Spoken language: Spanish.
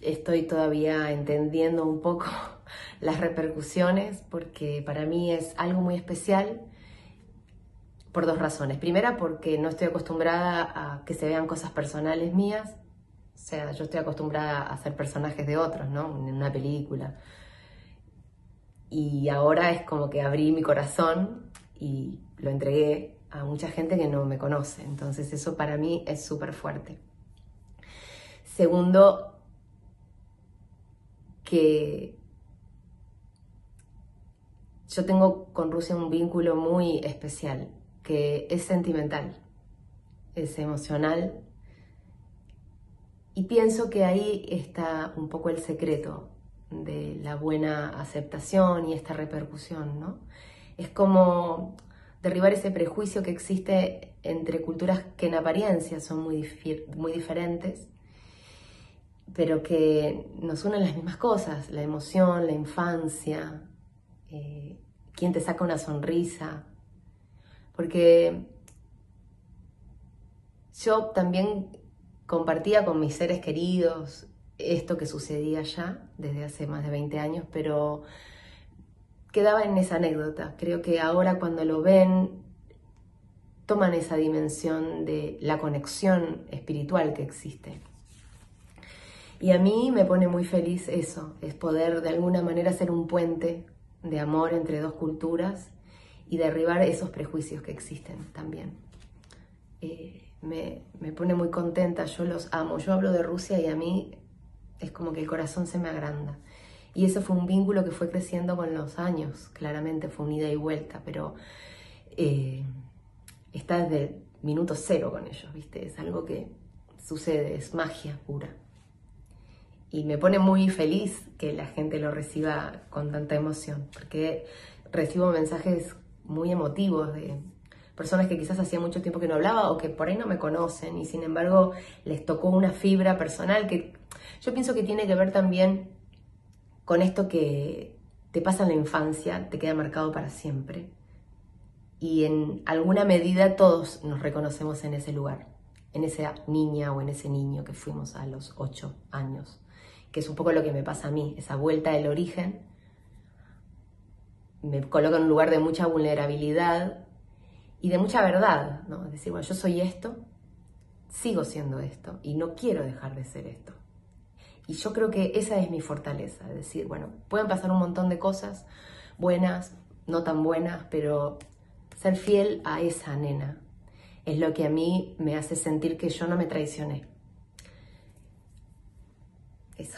estoy todavía entendiendo un poco las repercusiones porque para mí es algo muy especial por dos razones. Primera, porque no estoy acostumbrada a que se vean cosas personales mías. O sea, yo estoy acostumbrada a hacer personajes de otros, ¿no? En una película. Y ahora es como que abrí mi corazón y lo entregué a mucha gente que no me conoce. Entonces eso para mí es súper fuerte. Segundo, que yo tengo con Rusia un vínculo muy especial, que es sentimental, es emocional. Y pienso que ahí está un poco el secreto de la buena aceptación y esta repercusión, ¿no? Es como derribar ese prejuicio que existe entre culturas que en apariencia son muy, muy diferentes, pero que nos unen las mismas cosas, la emoción, la infancia, eh, quién te saca una sonrisa, porque yo también compartía con mis seres queridos esto que sucedía ya desde hace más de 20 años, pero quedaba en esa anécdota. Creo que ahora cuando lo ven, toman esa dimensión de la conexión espiritual que existe. Y a mí me pone muy feliz eso, es poder de alguna manera ser un puente de amor entre dos culturas y derribar esos prejuicios que existen también. Eh, me, me, pone muy contenta, yo los amo. Yo hablo de Rusia y a mí es como que el corazón se me agranda. Y eso fue un vínculo que fue creciendo con los años, claramente fue un ida y vuelta, pero eh, está desde minuto cero con ellos, ¿viste? Es algo que sucede, es magia pura. Y me pone muy feliz que la gente lo reciba con tanta emoción, porque recibo mensajes muy emotivos de personas que quizás hacía mucho tiempo que no hablaba o que por ahí no me conocen y sin embargo les tocó una fibra personal que yo pienso que tiene que ver también con esto que te pasa en la infancia, te queda marcado para siempre. Y en alguna medida todos nos reconocemos en ese lugar, en esa niña o en ese niño que fuimos a los ocho años, que es un poco lo que me pasa a mí, esa vuelta del origen. Me coloca en un lugar de mucha vulnerabilidad y de mucha verdad, ¿no? Es decir, bueno, yo soy esto, sigo siendo esto y no quiero dejar de ser esto. Y yo creo que esa es mi fortaleza, es decir, bueno, pueden pasar un montón de cosas buenas, no tan buenas, pero ser fiel a esa nena es lo que a mí me hace sentir que yo no me traicioné. is